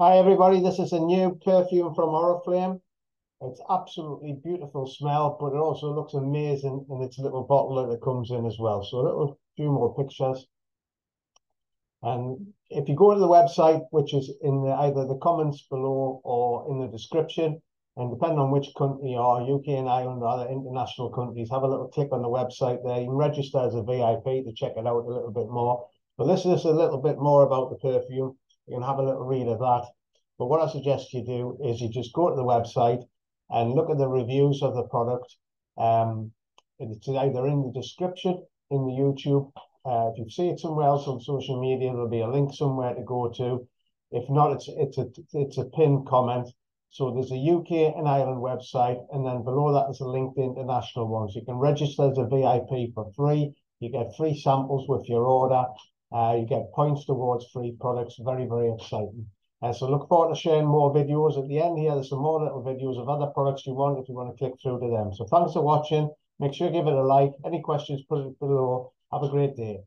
Hi everybody, this is a new perfume from Oriflame. It's absolutely beautiful smell, but it also looks amazing in its little bottle that it comes in as well. So a little few more pictures. And if you go to the website, which is in the, either the comments below or in the description, and depending on which country you are, UK and Ireland or other international countries, have a little click on the website there. You can register as a VIP to check it out a little bit more. But this is a little bit more about the perfume. You can have a little read of that. But what I suggest you do is you just go to the website and look at the reviews of the product. Um, it's either in the description in the YouTube. Uh, if you see it somewhere else on social media, there'll be a link somewhere to go to. If not, it's it's a it's a pinned comment. So there's a UK and Ireland website, and then below that is a link to international ones. You can register as a VIP for free. You get free samples with your order. Uh, you get points towards free products. Very, very exciting. Uh, so look forward to sharing more videos. At the end here, there's some more little videos of other products you want if you want to click through to them. So thanks for watching. Make sure you give it a like. Any questions, put it below. Have a great day.